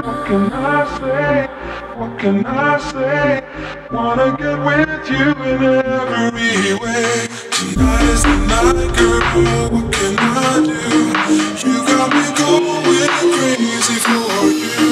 What can I say? What can I say? Wanna get with you in every way. Tonight is the night, girl. What can I do? crazy for you.